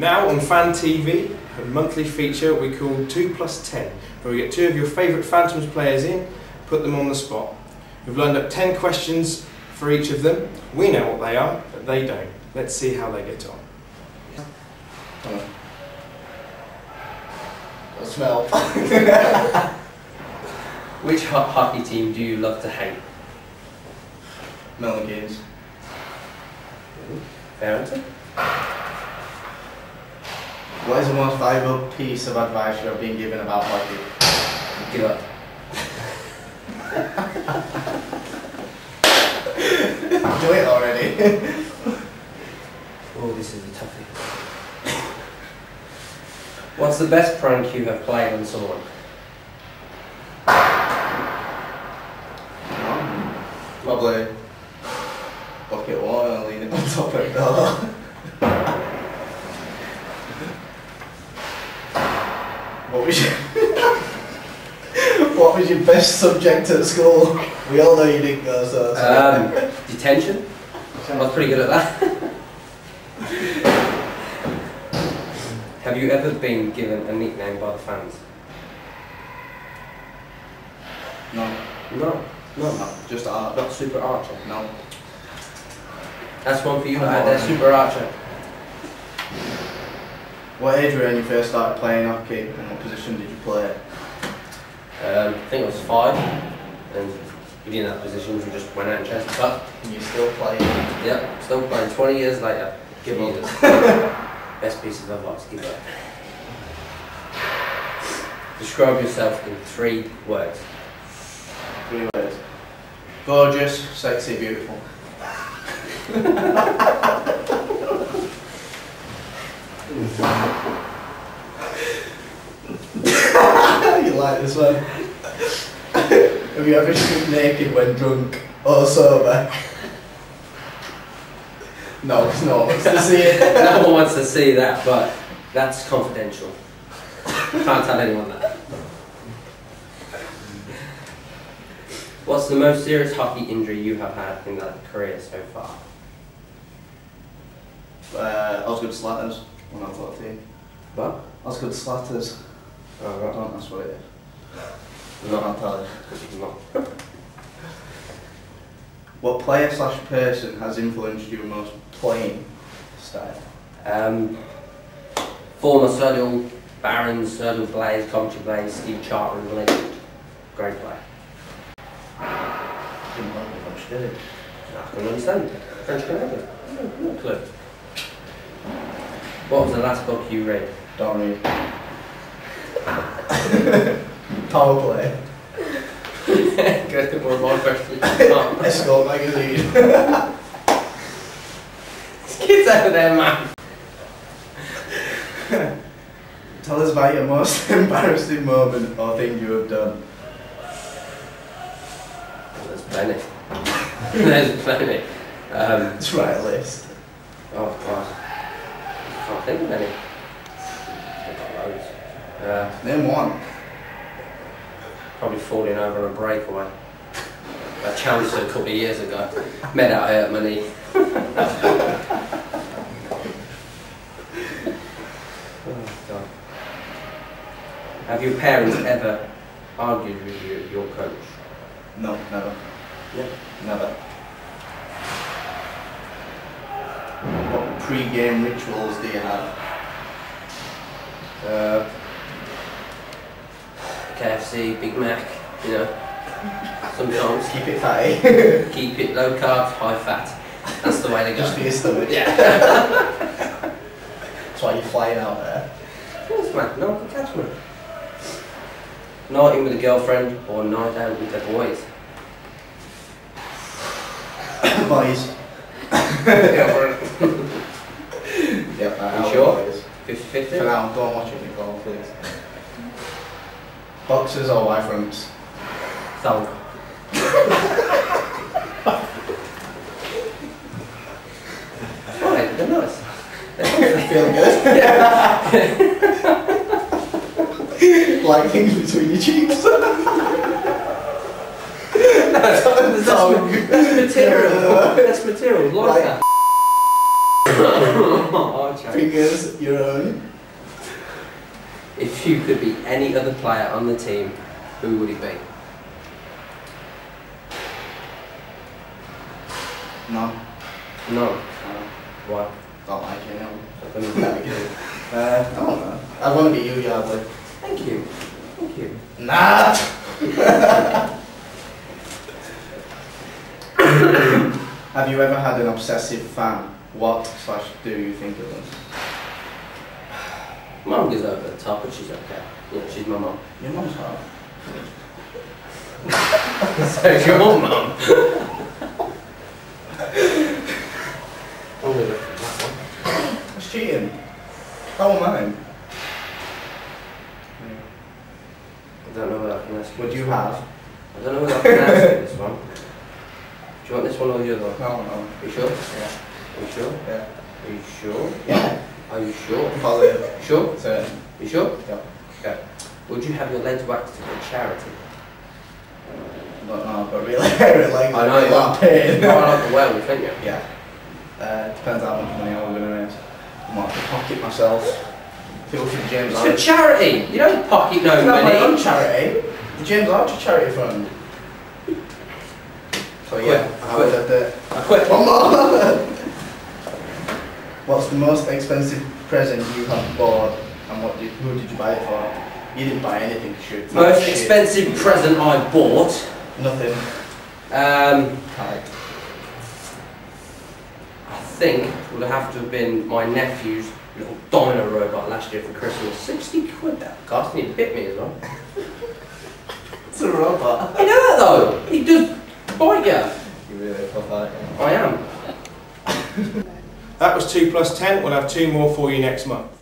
Now on Fan TV, a monthly feature we call 2 plus 10, where we get two of your favourite Phantoms players in, put them on the spot. We've lined up 10 questions for each of them. We know what they are, but they don't. Let's see how they get on. I smell. Which ho- hockey team do you love to hate? Milton Keynes. Barrington? What is the most valuable piece of advice you have been given about hockey? Give up. Do it already. Oh, this is a toughie. What's the best prank you have played on someone? Um, probably bucket water and lean it on top of the door. what was your What was your best subject at school? We all know you didn't go, so. Um, detention? I was pretty good at that. have you ever been given a nickname by the fans? no, No. No. no, just art. Not Super Archer. No. That's one for you, Come right there, Super Archer. What age were you when you first started playing hockey and what position did you play? Um, I think it was five, and we didn't have positions, we just went out and chased the puck. And you still playing? Yep, still playing 20 years later. Give up. Best piece of advice, give up. Describe yourself in three words. Three words. Gorgeous, sexy, beautiful. you like this one? Have you ever stood naked when drunk or sober? No, it's not. It's to see it. no one wants to see that, but that's confidential. Can't tell anyone that. What's the most serious hockey injury you have had in that career so far? Uh, Osgood Schlatters when I was 14. What? Osgood Schlatters. Oh, I don't, that's what it is. No. I'll tell you. No. What player slash person has influenced your most playing style? Um, former Solihull Baron, Solihull Blaze, Coventry Blaze, Steve Charlton, legend. Great player. Didn't know much, did it? I can understand. French Canadian. No, no clue. What was the last book you read? Don't read. Power play. Good, one more question. Oh, Escort magazine. This kid's over there, man. Tell us about your most embarrassing moment or thing you have done. There's plenty. There's plenty. Um, Let's write a list. oh, God. Can't think of any. I've got loads. Uh, Name one. Probably falling over a breakaway. I challenged her a couple of years ago. Met out hurt my knee. oh, Have your parents ever argued with you, your coach? No, never. Yeah. Never. What pre-game rituals do you have? Uh, KFC, Big Mac, you know. Sometimes Keep it fatty. keep it low carb, high fat. That's the way to go. Just for your stomach. Yeah. That's why you're flying out there. Yes, man. No one can catch me. Night in with a girlfriend or night out with the boys. Boys. Yep, You sure? boys. 50 For 50? now, don't watch it, Nicole, please. Boxers or Y-fronts? Thumb. Right, they're nice. Feeling good? like things between your cheeks. That's, that's, oh. that's material. That's material. Like Right. that. oh, Fingers, your own. If you could be any other player on the team, who would it be? No. No. no. Why? Don't like it, no. I don't know. Uh, I don't know. I want to be you, Yardley. Thank you. Thank you. Nah! Have you ever had an obsessive fan? What slash do you think of them? Mum goes over the top, but she's okay. Yeah, she's my mum. Your mum's hot. so your mum. I'm gonna look at that one. That's cheating. That one mine. I don't know what I can ask you. Would this you one. have? I don't know what I can ask you this one. Do you want this one or the other one? No, no. Are you sure? Yeah. Are you sure? Yeah. Are you sure? Yeah. Are you sure? Positive. Sure? Certain. You sure? Yeah. Okay. Would you have your legs waxed for charity? Don't know, but really, I really like I know you pain. You're like the werewolf, aren't you? Yeah. Uh, depends how much money I'm gonna raise. I might have to pocket myself. Feel for James It's for charity! You don't pocket no not my own charity. The James Archer charity fund. So yeah, I would have to. I quit. One more. What's the most expensive present you have bought, and what did who did you buy it for? You didn't buy anything, shoot. Most Shit. expensive present I bought. Nothing. Um. I think would have to have been my nephew's little dino robot last year for Christmas. 60 quid that cost, and he bit me as well. It's a robot. You know that though? He does bite you. You really thought that. I am. That was 2 plus 10. We'll have two more for you next month.